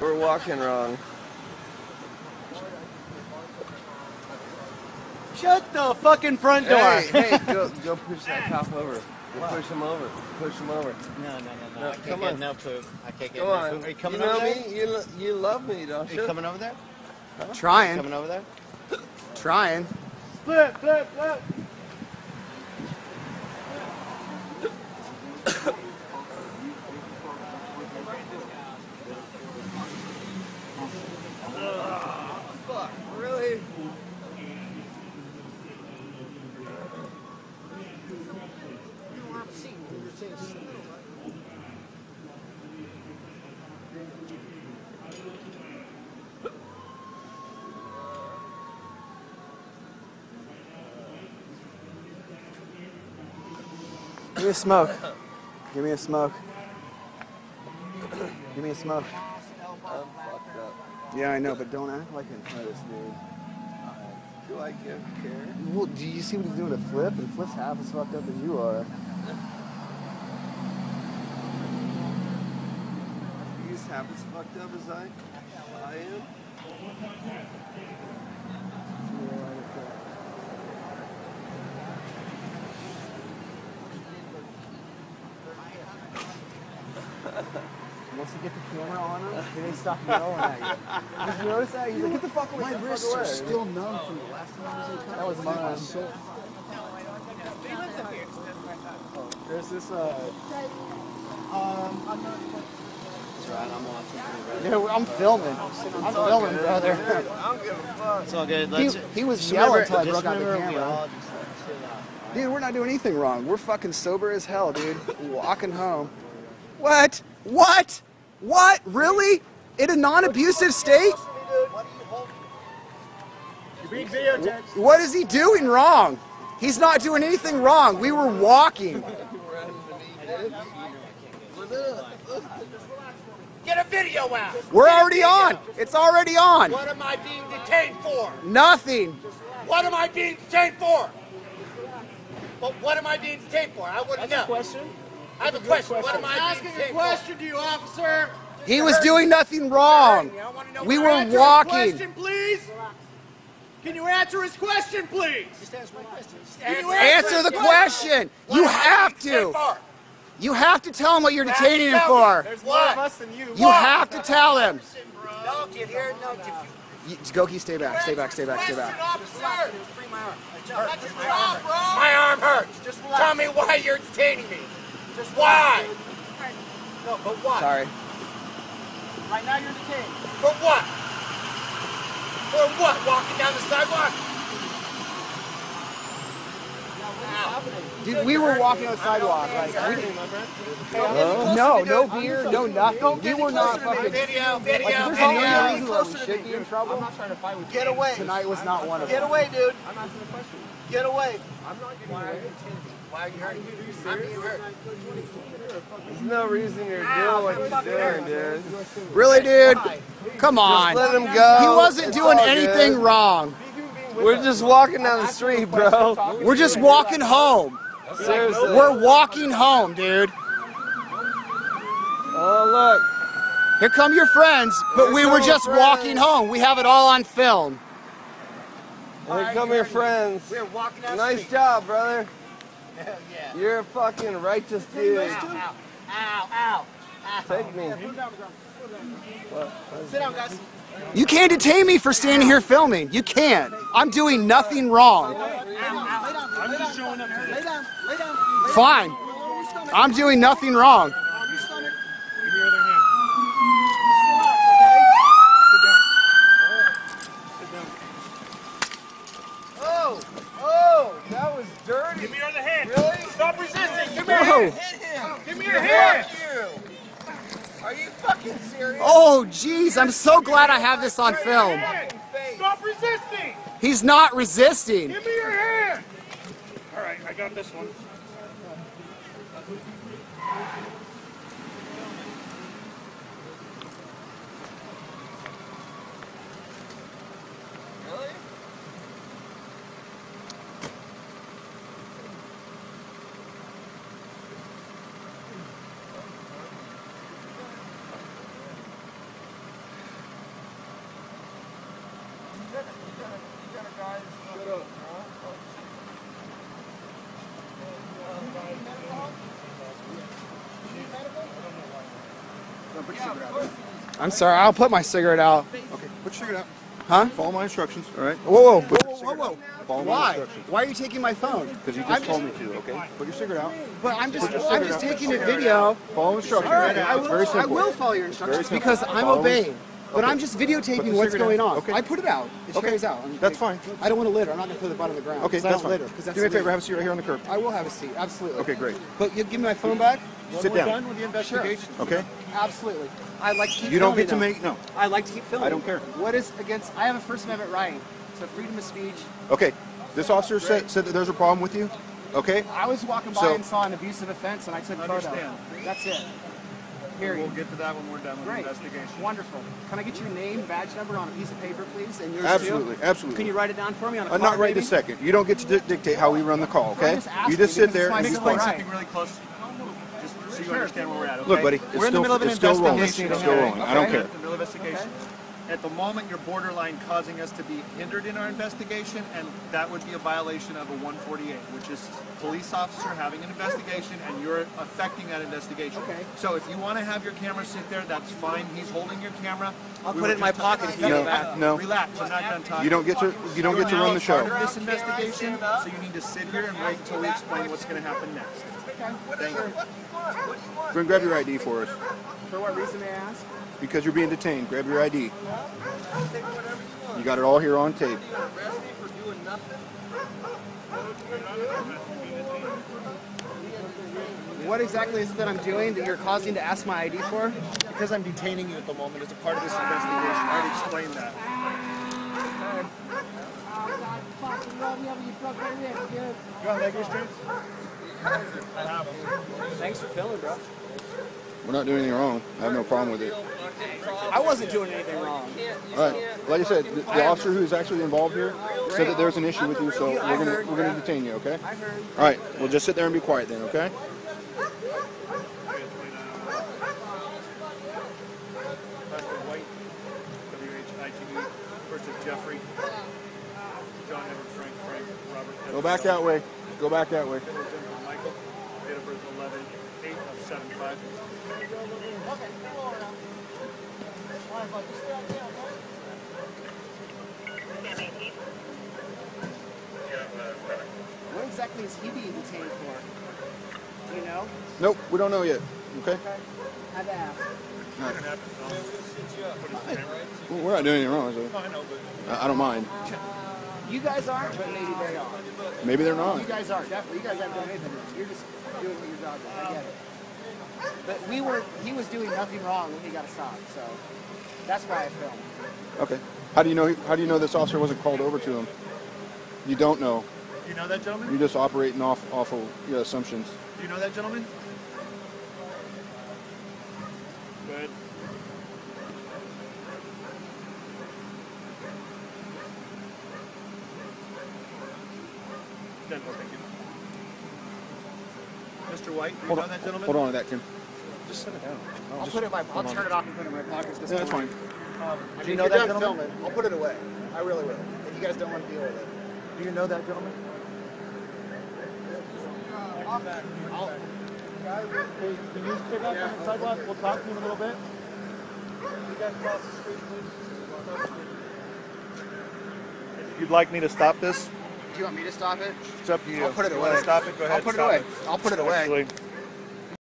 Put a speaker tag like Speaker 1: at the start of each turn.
Speaker 1: We're walking wrong.
Speaker 2: Shut the fucking front door.
Speaker 1: Hey, hey, go, go push that cop over. Go push him over. Push him over.
Speaker 2: No, no, no, no.
Speaker 1: No,
Speaker 2: I can't
Speaker 1: come
Speaker 2: get
Speaker 1: on.
Speaker 2: no poop. I can't get
Speaker 1: Go
Speaker 2: no
Speaker 1: on.
Speaker 2: poop. Are you coming
Speaker 1: you know
Speaker 2: over there?
Speaker 1: me? You, lo- you love me, don't
Speaker 2: Are you
Speaker 1: you?
Speaker 2: coming over there?
Speaker 3: Trying,
Speaker 2: Coming over there?
Speaker 3: trying.
Speaker 2: Flip, flip, flip.
Speaker 1: Fuck, really?
Speaker 3: Give me a smoke. Give me a smoke. Give me a smoke.
Speaker 1: I'm fucked up.
Speaker 3: Yeah, I know, but don't act like an artist, dude.
Speaker 1: Do I give care?
Speaker 3: Well, do you see what he's doing to Flip? And Flip's half as fucked up as you are.
Speaker 1: He's half as fucked up as I, I am.
Speaker 3: Once you get the camera on him, he didn't stop yelling at you. Did you notice that? He's like, get the fuck away.
Speaker 4: My
Speaker 3: get the fuck
Speaker 4: wrists are still numb from the last time I was in college.
Speaker 3: That was mine.
Speaker 4: So,
Speaker 3: There's this, uh,
Speaker 2: That's right, I'm watching.
Speaker 3: yeah, I'm filming. I'm filming, brother.
Speaker 1: I don't give a fuck.
Speaker 2: It's all good.
Speaker 3: He,
Speaker 2: Let's,
Speaker 3: he was
Speaker 2: just
Speaker 3: yelling until I
Speaker 2: just
Speaker 3: broke out the
Speaker 2: remember we
Speaker 3: camera.
Speaker 2: all just like.
Speaker 3: Dude, we're not doing anything wrong. We're fucking sober as hell, dude. Walking home. What? What? What? Really? In a non-abusive state?
Speaker 2: You're being videotaped.
Speaker 3: What is he doing wrong? He's not doing anything wrong. We were walking.
Speaker 5: Get a video out.
Speaker 3: We're
Speaker 5: Get
Speaker 3: already on. It's already on.
Speaker 5: What am I being detained for?
Speaker 3: Nothing.
Speaker 5: What am I being detained for? But what am I being detained for? I want to know.
Speaker 2: Question?
Speaker 5: I have a question. What am I
Speaker 2: Asking a question to you, officer.
Speaker 3: He was doing nothing wrong.
Speaker 5: I want to know.
Speaker 3: We were walking.
Speaker 2: Question, please. Can you answer his question, please?
Speaker 5: Can you
Speaker 3: Answer the question. You have to. You have to tell him what you're detaining him for.
Speaker 2: There's more of us than you.
Speaker 3: You have to tell him.
Speaker 5: No, get here. No, get
Speaker 3: You- Goki, stay back. Stay back. Stay back. Stay back.
Speaker 5: Officer. That's your job, bro. My arm hurts. Tell me why you're detaining me. Just why? No, but why?
Speaker 3: Sorry.
Speaker 2: Right now you're detained.
Speaker 5: For what? For what? Walking down the sidewalk?
Speaker 3: Dude, we were walking on the sidewalk. Like, we didn't, no, no beer, no nothing. We were not fucking.
Speaker 5: Video, video,
Speaker 3: Like, there's
Speaker 5: video.
Speaker 3: no reason why we should be in trouble.
Speaker 5: Get away.
Speaker 3: Tonight was not one of them.
Speaker 5: Get away, dude. I'm answering the question. Get away. I'm not getting away. Why are you hurting? I'm being hurt.
Speaker 1: There's no reason you're ah, doing what you're doing, dude.
Speaker 3: Really, dude? Come on.
Speaker 1: Let him go.
Speaker 3: He wasn't
Speaker 1: It's
Speaker 3: doing anything
Speaker 1: good.
Speaker 3: wrong.
Speaker 1: We're just walking down the street, bro.
Speaker 3: We're just walking home.
Speaker 1: Seriously.
Speaker 3: We're walking home, dude.
Speaker 1: Oh, look.
Speaker 3: Here come your friends, but we were just
Speaker 1: friends.
Speaker 3: walking home. We have it all on film.
Speaker 1: look. Here come your friends.
Speaker 5: We're walking down the
Speaker 1: Nice job, brother.
Speaker 5: Hell yeah.
Speaker 1: You're a fucking righteous dude.
Speaker 5: Ow, ow, ow, ow.
Speaker 1: Take me.
Speaker 5: Sit down, guys.
Speaker 3: You can't detain me for standing here filming. You can't. I'm doing nothing wrong.
Speaker 2: I'm just showing up to
Speaker 5: Lay down, lay down.
Speaker 3: Fine. I'm doing nothing wrong.
Speaker 2: Give me your other hand.
Speaker 1: Oh, oh, that was dirty.
Speaker 2: Give me your other hand.
Speaker 1: Really?
Speaker 2: Stop resisting. Give me your hand.
Speaker 1: Hit him.
Speaker 2: Give me your hand.
Speaker 1: Fuck you. Are you fucking serious?
Speaker 3: Oh, jeez. I'm so glad I have this on film.
Speaker 2: Stop resisting.
Speaker 3: He's not resisting.
Speaker 2: Give me your hand. All right, I got this one.
Speaker 3: I'm sorry. I'll put my cigarette out.
Speaker 4: Okay, put your cigarette out.
Speaker 3: Huh?
Speaker 4: Follow my instructions, all right?
Speaker 3: Whoa, whoa, whoa, whoa, whoa.
Speaker 4: Follow my
Speaker 3: Why?
Speaker 4: instructions.
Speaker 3: Why are you taking my phone?
Speaker 4: Because you
Speaker 3: I'm
Speaker 4: just told me to, okay? Put your cigarette out.
Speaker 3: But I'm just, I'm just taking a video.
Speaker 4: Follow instructions.
Speaker 3: All right, I will, I will follow your instructions because I'm obeying. But
Speaker 4: Okay.
Speaker 3: I'm just videotaping what's going
Speaker 4: out.
Speaker 3: on.
Speaker 4: Okay.
Speaker 3: I put it out. It
Speaker 4: Okay.
Speaker 3: carries out. I'm-
Speaker 4: That's fine.
Speaker 3: I don't want to litter. I'm not going to throw the butt on the ground.
Speaker 4: Okay, that's fine.
Speaker 3: litter. 'cause that's
Speaker 4: Do me a favor, have a seat right here on the curb.
Speaker 3: I will have a seat. Absolutely.
Speaker 4: Okay, great.
Speaker 3: But you give me my phone back?
Speaker 4: Sit
Speaker 2: We're
Speaker 4: down.
Speaker 2: done with the investigation.
Speaker 4: Okay?
Speaker 3: Absolutely. I like to keep
Speaker 4: You don't get to
Speaker 3: them.
Speaker 4: make, no.
Speaker 3: I like to keep filming.
Speaker 4: I don't care.
Speaker 3: What is against? I have a First Amendment right to freedom of speech.
Speaker 4: Okay, this officer said, said that there's a problem with you, okay?
Speaker 3: I was walking by
Speaker 4: So-
Speaker 3: and saw an abusive offense, and I took a photo.
Speaker 2: Understand.
Speaker 3: That's it. Period.
Speaker 2: We'll get to that when we're done with
Speaker 3: Great.
Speaker 2: the investigation.
Speaker 3: Wonderful. Can I get your name, badge number on a piece of paper, please? And yours
Speaker 4: Absolutely,
Speaker 3: too?
Speaker 4: absolutely.
Speaker 3: Can you write it down for me on a
Speaker 4: Uh,
Speaker 3: card,
Speaker 4: not right
Speaker 3: maybe?
Speaker 4: this second. You don't get to di- dictate how we run the call,
Speaker 3: I'm
Speaker 4: okay?
Speaker 3: just
Speaker 4: You just sit there and you
Speaker 3: civil
Speaker 4: explain.
Speaker 3: right.
Speaker 2: Something really close, just so you understand where we're at, okay?
Speaker 4: Look, buddy, it's
Speaker 2: We're in the middle of an
Speaker 4: it's still rolling.
Speaker 2: investigation.
Speaker 4: It's still
Speaker 2: okay?
Speaker 4: I don't
Speaker 2: Okay?
Speaker 4: care.
Speaker 2: In the middle of investigation. At the moment, you're borderline causing us to be hindered in our investigation, and that would be a violation of a 148, which is police officer having an investigation, and you're affecting that investigation.
Speaker 3: Okay.
Speaker 2: So if you want to have your camera sit there, that's fine. He's holding your camera.
Speaker 3: I'll
Speaker 2: We
Speaker 3: put it in my pocket if you
Speaker 2: No,
Speaker 3: give it back.
Speaker 4: No.
Speaker 2: Relax, I'm not done talking.
Speaker 4: You don't get to you don't get to run the show.
Speaker 2: Part of this investigation, so you need to sit here and wait until we explain what's going to happen next. Thank you.
Speaker 4: Go and grab your ID for us.
Speaker 3: For what reason, may I ask?
Speaker 4: Because you're being detained. Grab your ID. You got it all here on tape.
Speaker 3: What exactly is it that I'm doing that you're causing to ask my ID for?
Speaker 2: Because I'm detaining you at the moment as a part of this investigation. I already explained that. You want leg restraints?
Speaker 3: Thanks for filming, bro.
Speaker 4: We're not doing anything wrong. I have no problem with it.
Speaker 3: I wasn't doing anything wrong.
Speaker 4: All right. Like I said, the, the officer who's actually involved here said that there's an issue with you, so we're gonna we're gonna detain you. Okay.
Speaker 3: I heard.
Speaker 4: All right. Well, just sit there and be quiet then. Okay.
Speaker 2: Pastor White, W-H-I-T-E, versus Jeffrey, John Edward Frank, Frank, Robert.
Speaker 4: Go back that way. Go back that way.
Speaker 3: What exactly is he being detained for? Do you know?
Speaker 4: Nope. We don't know yet. Okay.
Speaker 3: Had to ask.
Speaker 4: Well, we're not doing anything wrong. So
Speaker 2: I
Speaker 4: I, I don't mind.
Speaker 3: Uh, you guys are, but maybe they are.
Speaker 4: Maybe they're not.
Speaker 3: You guys are definitely. You guys haven't done anything. You're just doing what your job is. I get it. But we were. He was doing nothing wrong when he got stopped. So that's why I filmed.
Speaker 4: Okay. How do you know? How do you know this officer wasn't called over to him? You don't know.
Speaker 2: you know that gentleman?
Speaker 4: You're just operating off awful you know, assumptions.
Speaker 2: Do you know that gentleman? Good. Then, well, thank you. Mr. White, do you
Speaker 4: Hold
Speaker 2: know
Speaker 4: on.
Speaker 2: that gentleman?
Speaker 4: Hold on to that, Tim.
Speaker 2: Just set it down.
Speaker 3: I'll put it in my. I'll turn it off and put it in my pocket. This
Speaker 4: Yeah, that's fine.
Speaker 2: Um, do you know that gentleman?
Speaker 3: filming, I'll put it away. I really will. If you guys don't want to deal with it.
Speaker 2: Do you know that gentleman? Hey, can you pick up on the sidewalk? We'll talk to you in a little bit. You guys cross the street, please. You'd like me to stop this?
Speaker 3: Do you want me to stop it?
Speaker 2: It's up to you.
Speaker 3: I'll put it
Speaker 2: You
Speaker 3: away.
Speaker 2: wanna stop it? Go ahead.
Speaker 3: I'll put it
Speaker 2: stop
Speaker 3: away. I'll put it away.
Speaker 2: Actually,